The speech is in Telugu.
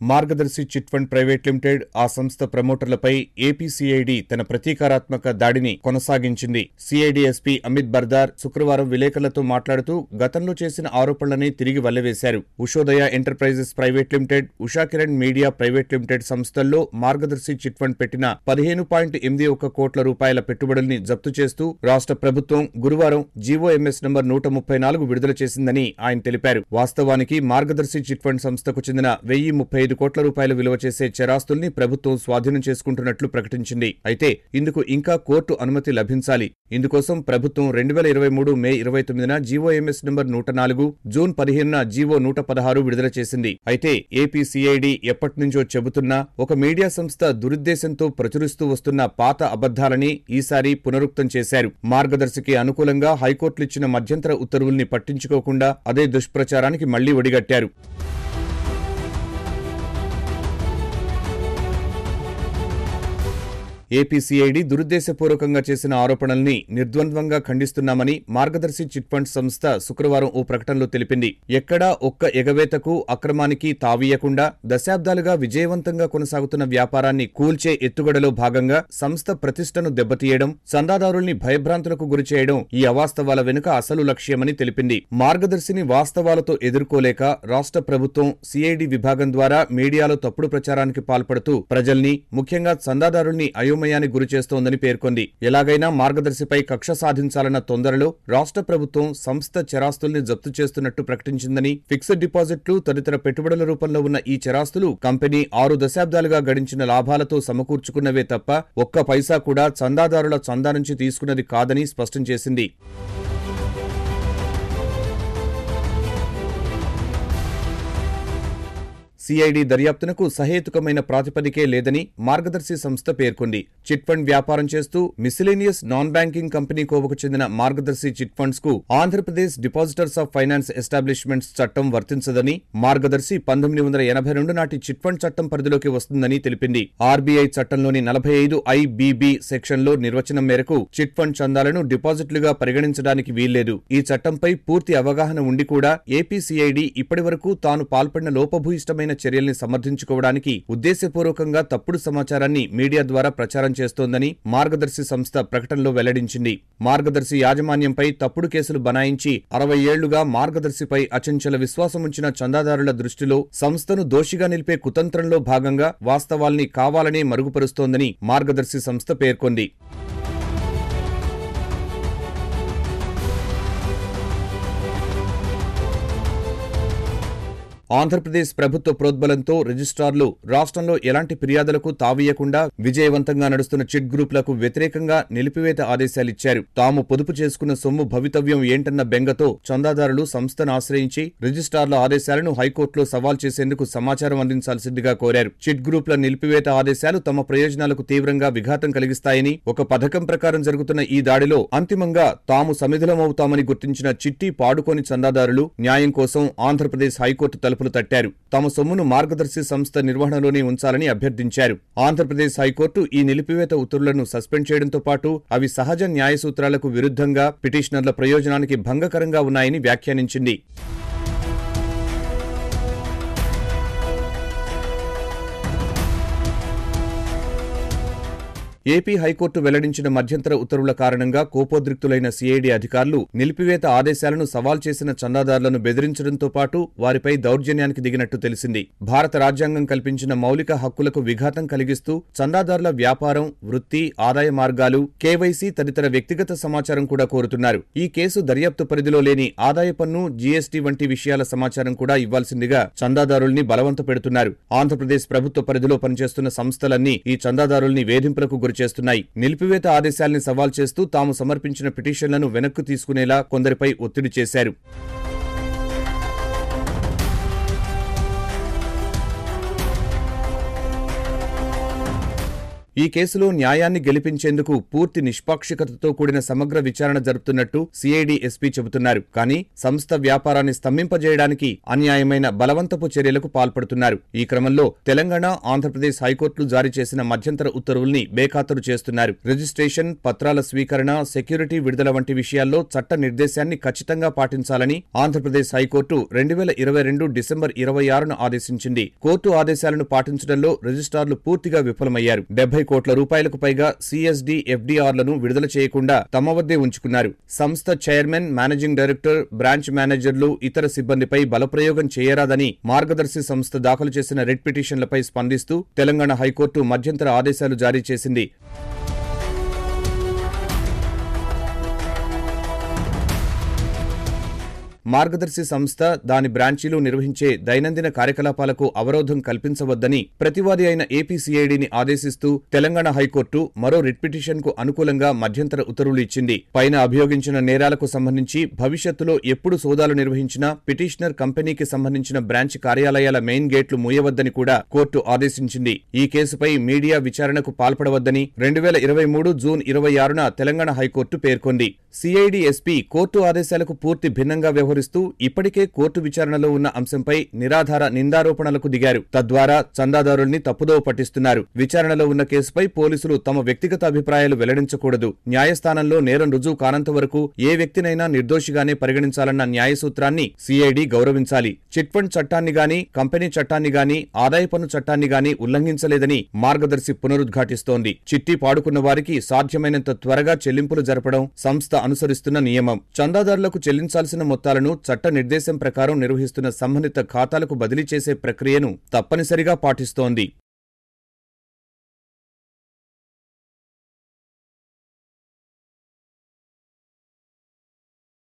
మార్గదర్శి చిట్ ఫండ్ ప్రైవేట్ లిమిటెడ్ ఆ సంస్థ ప్రమోటర్లపై ఏపీసీఐడి తన ప్రతీకారాత్మక దాడిని కొనసాగించింది. సిఐడి ఎస్పీ అమిత్ బర్దార్ శుక్రవారం విలేకరులతో మాట్లాడుతూ గతంలో చేసిన ఆరోపణలని తిరిగి వల్లవేశారు Ushodaya enterprises private limited Ushakiran media private limited సంస్థల్లో మార్గదర్శి చిట్ ఫండ్ పెట్టిన పదిహేను పాయింట్ ఎనిమిది ఒక్క కోట్ల రూపాయల పెట్టుబడుల్ని జప్తు చేస్తూ రాష్ట్ర ప్రభుత్వం గురువారం జీవోఎంఎస్ నంబర్ నూట ముప్పై నాలుగు విడుదల చేసిందని ఆయన తెలిపారు. వాస్తవానికి మార్గదర్శి చిట్ ఫండ్ సంస్థకు చెందిన వెయ్యి ముప్పై ఐదు కోట్ల రూపాయలు విలువ చేసే చరాస్తుల్ని ప్రభుత్వం స్వాధీనం చేసుకుంటున్నట్లు ప్రకటించింది. అయితే ఇందుకు ఇంకా కోర్టు అనుమతి లభించాలి. ఇందుకోసం ప్రభుత్వం రెండు వేల ఇరవై మూడు మే ఇరవై తొమ్మిదిన జీవోఎంఎస్ నంబర్ నూట నాలుగు జూన్ పదిహేనున జీవో నూట పదహారు విడుదల చేసింది. అయితే ఏపీసీఐడి ఎప్పటినుంచో చెబుతున్నా ఒక మీడియా సంస్థ దురుద్దేశంతో ప్రచురిస్తూ వస్తున్న పాత అబద్ధాలని ఈసారి పునరుక్తం చేశారు. మార్గదర్శికి అనుకూలంగా హైకోర్టులు ఇచ్చిన మధ్యంతర ఉత్తర్వుల్ని పట్టించుకోకుండా అదే దుష్ప్రచారానికి మళ్ళీ ఒడిగట్టారు. ఏపీసీఐడి దురుద్దేశపూర్వకంగా చేసిన ఆరోపణల్ని నిర్ద్వంద్వంగా ఖండిస్తున్నామని మార్గదర్శి చిట్ ఫండ్ సంస్థ శుక్రవారం ఓ ప్రకటనలో తెలిపింది. ఎక్కడా ఒక్క ఎగవేతకు అక్రమానికి తావీయకుండా దశాబ్దాలుగా విజయవంతంగా కొనసాగుతున్న వ్యాపారాన్ని కూల్చే ఎత్తుగడలో భాగంగా సంస్థ ప్రతిష్టను దెబ్బతీయడం చందాదారుల్ని భయభ్రాంతులకు గురిచేయడం ఈ అవాస్తవాల వెనుక అసలు లక్ష్యమని తెలిపింది. మార్గదర్శిని వాస్తవాలతో ఎదుర్కోలేక రాష్ట్ర ప్రభుత్వం సిఐడి విభాగం ద్వారా మీడియాలో తప్పుడు ప్రచారానికి పాల్పడుతూ ప్రజల్ని ముఖ్యంగా చందాదారుల్ని అయో అయోమయానికి గురి చేస్తోందని పేర్కొంది. ఎలాగైనా మార్గదర్శిపై కక్ష సాధించాలన్న తొందరలో రాష్ట్ర ప్రభుత్వం సంస్థ చరాస్తుల్ని జప్తు చేస్తున్నట్టు ప్రకటించిందని ఫిక్స్డ్ డిపాజిట్లు తదితర పెట్టుబడుల రూపంలో ఉన్న ఈ చరాస్తులు కంపెనీ ఆరు దశాబ్దాలుగా గడించిన లాభాలతో సమకూర్చుకున్నవే తప్ప ఒక్క పైసా కూడా చందాదారుల చందా నుంచి తీసుకున్నది కాదని స్పష్టం చేసింది. సిఐడి దర్యాప్తునకు సహేతుకమైన ప్రాతిపదికే లేదని మార్గదర్శి సంస్థ పేర్కొంది. చిట్ ఫండ్ వ్యాపారం చేస్తూ మిసిలేనియస్ నాన్ బ్యాంకింగ్ కంపెనీ కోవకు చెందిన మార్గదర్శి chit ఫండ్స్కు Andhra Pradesh depositors of finance establishments చట్టం వర్తించదని మార్గదర్శి పంతొమ్మిది వందల ఎనభై రెండు నాటి చిట్ ఫండ్ చట్టం పరిధిలోకి వస్తుందని తెలిపింది. ఆర్బీఐ చట్టంలోని నలభై ఐదు ఐబీబీ సెక్షన్లో నిర్వచనం మేరకు చిట్ ఫండ్ చందాలను డిపాజిట్లుగా పరిగణించడానికి వీల్లేదు. ఈ చట్టంపై పూర్తి అవగాహన ఉండి కూడా ఏపీసీఐడి ఇప్పటివరకు తాను పాల్పడిన లోపభూయిష్టమైన చర్యల్ని సమర్థించుకోవడానికి ఉద్దేశపూర్వకంగా తప్పుడు సమాచారాన్ని మీడియా ద్వారా ప్రచారం చేస్తోందని మార్గదర్శి సంస్థ ప్రకటనలో వెల్లడించింది. మార్గదర్శి యాజమాన్యంపై తప్పుడు కేసులు బనాయించి అరవై ఏళ్ళుగా మార్గదర్శిపై అచంచల విశ్వాసముంచిన చందాదారుల దృష్టిలో సంస్థను దోషిగా నిలిపే కుతంత్రంలో భాగంగా వాస్తవాల్ని కావాలనే మరుగుపరుస్తోందని మార్గదర్శి సంస్థ పేర్కొంది. ఆంధ్రప్రదేశ్ ప్రభుత్వ ప్రోద్బలంతో రిజిస్ట్రార్లు రాష్ట్రంలో ఎలాంటి ఫిర్యాదులకు తావీయకుండా విజయవంతంగా నడుస్తున్న చిట్ గ్రూపులకు వ్యతిరేకంగా నిలిపివేత ఆదేశాలిచ్చారు. తాము పొదుపు చేసుకున్న సొమ్ము భవితవ్యం ఏంటన్న బెంగతో చందాదారులు సంస్థను ఆశ్రయించి రిజిస్ట్రార్ల ఆదేశాలను హైకోర్టులో సవాల్ చేసేందుకు సమాచారం అందించాల్సిందిగా కోరారు. చిట్ గ్రూపుల నిలిపివేత ఆదేశాలు తమ ప్రయోజనాలకు తీవ్రంగా విఘాతం కలిగిస్తాయని ఒక పథకం ప్రకారం జరుగుతున్న ఈ దాడిలో అంతిమంగా తాము సమిధులమవుతామని గుర్తించిన చిట్టి పాడుకోని చందాదారులు న్యాయం కోసం ఆంధ్రప్రదేశ్ హైకోర్టు తలుపులు తట్టారు. తమ సొమ్మును మార్గదర్శి సంస్థ నిర్వహణలోనే ఉంచాలని అభ్యర్థించారు. ఆంధ్రప్రదేశ్ హైకోర్టు ఈ నిలిపివేత ఉత్తర్వులను సస్పెండ్ చేయడంతో పాటు అవి సహజ న్యాయ సూత్రాలకు విరుద్ధంగా పిటిషనర్ల ప్రయోజనానికి భంగకరంగా ఉన్నాయని వ్యాఖ్యానించింది. ఏపీ హైకోర్టు వెల్లడించిన మధ్యంతర ఉత్తర్వుల కారణంగా కోపోద్రిక్తులైన సిఐడి అధికారులు నిలిపివేత ఆదేశాలను సవాల్ చేసిన చందాదారులను బెదిరించడంతో పాటు వారిపై దౌర్జన్యానికి దిగినట్టు తెలిసింది. భారత రాజ్యాంగం కల్పించిన మౌలిక హక్కులకు విఘాతం కలిగిస్తూ చందాదారుల వ్యాపారం వృత్తి ఆదాయ మార్గాలు కేవైసీ తదితర వ్యక్తిగత సమాచారం కూడా కోరుతున్నారు. ఈ కేసు దర్యాప్తు పరిధిలో లేని ఆదాయ పన్ను జీఎస్టీ వంటి విషయాల సమాచారం కూడా ఇవ్వాల్సిందిగా చందాదారుల్ని బలవంత పెడుతున్నారు. ఆంధ్రప్రదేశ్ ప్రభుత్వ పరిధిలో పనిచేస్తున్న సంస్థలన్నీ ఈ చందాదారుల్ని వేధింపులకు గురి చేస్తున్నాయి. నిలిపివేత ఆదేశాల్ని సవాల్ చేస్తూ తాము సమర్పించిన పిటిషన్లను వెనక్కు తీసుకునేలా కొందరిపై ఒత్తిడి చేశారు. ఈ కేసులో న్యాయాన్ని గెలిపించేందుకు పూర్తి నిష్పాక్షికతతో కూడిన సమగ్ర విచారణ జరుపుతున్నట్టు సిఐడి ఎస్పీ చెబుతున్నారు. కానీ సంస్థ వ్యాపారాన్ని స్తంభింపజేయడానికి అన్యాయమైన బలవంతపు చర్యలకు పాల్పడుతున్నారు. ఈ క్రమంలో తెలంగాణ ఆంధ్రప్రదేశ్ హైకోర్టులు జారీ చేసిన మధ్యంతర ఉత్తర్వుల్ని బేఖాతరు చేస్తున్నారు. రిజిస్ట్రేషన్ పత్రాల స్వీకరణ సెక్యూరిటీ విడుదల వంటి విషయాల్లో చట్ట నిర్దేశాన్ని ఖచ్చితంగా పాటించాలని ఆంధ్రప్రదేశ్ హైకోర్టు రెండు వేల ఇరవై రెండు డిసెంబర్ ఇరవై ఆరున ఆదేశించింది. కోర్టు ఆదేశాలను పాటించడంలో రిజిస్ట్రార్లు పూర్తిగా విఫలమయ్యారు. డెబ్బై కోట్ల రూపాయలకు పైగా సిఎస్డి ఎఫ్డీఆర్లను విడుదల చేయకుండా తమ వద్దే ఉంచుకున్నారు. సంస్థ చైర్మన్ మేనేజింగ్ డైరెక్టర్ బ్రాంచ్ మేనేజర్లు ఇతర సిబ్బందిపై బలప్రయోగం చేయరాదని మార్గదర్శి సంస్థ దాఖలు చేసిన రెడ్ పిటిషన్లపై స్పందిస్తూ తెలంగాణ హైకోర్టు మధ్యంతర ఆదేశాలు జారీ చేసింది. మార్గదర్శి సంస్థ దాని బ్రాంచీలు నిర్వహించే దైనందిన కార్యకలాపాలకు అవరోధం కల్పించవద్దని ప్రతివాది అయిన ఏపీసీఐడిని ఆదేశిస్తూ తెలంగాణ హైకోర్టు మరో రిట్ పిటిషన్కు అనుకూలంగా మధ్యంతర ఉత్తర్వులు ఇచ్చింది. పైన అభియోగించిన నేరాలకు సంబంధించి భవిష్యత్తులో ఎప్పుడు సోదాలు నిర్వహించినా పిటిషనర్ కంపెనీకి సంబంధించిన బ్రాంచ్ కార్యాలయాల మెయిన్ గేట్లు మూయవద్దని కూడా కోర్టు ఆదేశించింది. ఈ కేసుపై మీడియా విచారణకు పాల్పడవద్దని రెండు వేల ఇరవై మూడు జూన్ ఇరవై ఆరున తెలంగాణ హైకోర్టు పేర్కొంది. సిఐడి ఎస్పీ కోర్టు ఆదేశాలకు పూర్తి భిన్నంగా వ్యవహరిస్తూ ఇప్పటికే కోర్టు విచారణలో ఉన్న అంశంపై నిరాధార నిందారోపణలకు దిగారు. తద్వారా చందాదారుల్ని తప్పుదోవ పట్టిస్తున్నారు. విచారణలో ఉన్న కేసుపై పోలీసులు తమ వ్యక్తిగత అభిప్రాయాలు వెల్లడించకూడదు. న్యాయస్థానంలో నేరం రుజువు కానంత వరకు ఏ వ్యక్తినైనా నిర్దోషిగానే పరిగణించాలన్న న్యాయ సూత్రాన్ని సిఐడి గౌరవించాలి. చిట్ ఫండ్ చట్టాన్ని గాని కంపెనీ చట్టాన్ని గాని ఆదాయ పన్ను చట్టాన్ని గాని ఉల్లంఘించలేదని మార్గదర్శి పునరుద్ఘాటిస్తోంది. చిట్టి పాడుకున్న వారికి సాధ్యమైనంత త్వరగా చెల్లింపులు జరపడం సంస్థ అనుసరిస్తున్న నియమం. చందాదారులకు చెల్లించాల్సిన మొత్తాలను చట్ట నిర్దేశం ప్రకారం నిర్వహిస్తున్న సంబంధిత ఖాతాలకు బదిలీ చేసే ప్రక్రియను తప్పనిసరిగా పాటిస్తోంది.